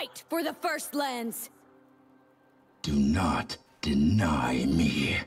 Fight for the First Lands! Do not deny me.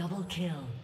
Double kill.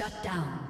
Shut down.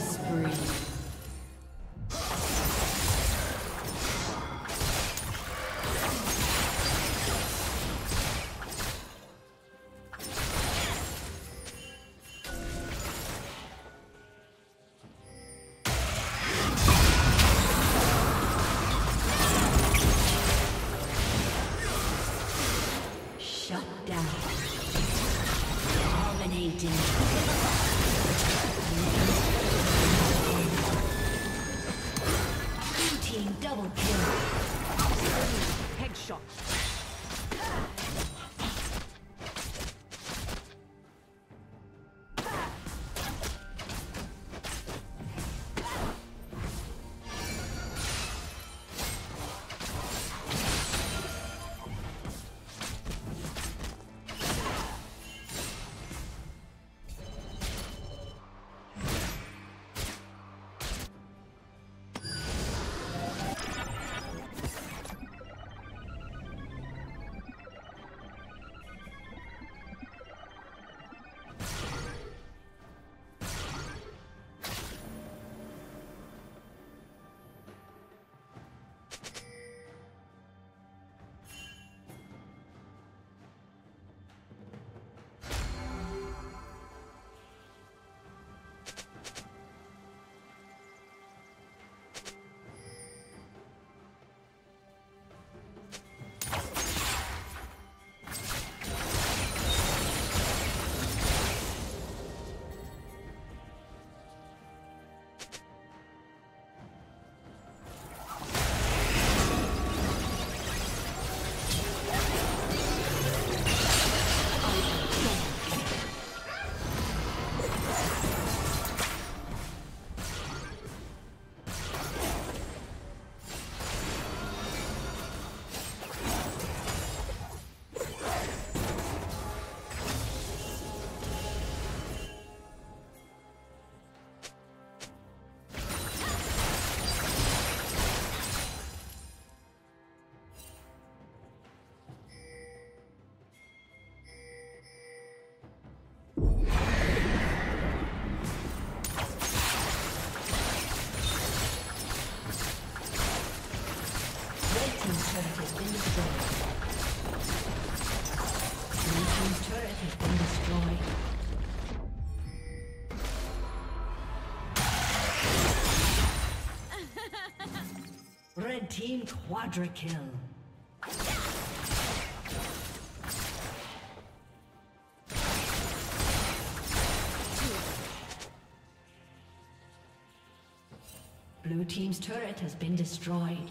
Killing spree. Double kill. Headshot. Red team quadra kill. Blue team's turret has been destroyed.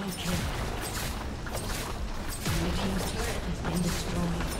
Double team's turret has been destroyed.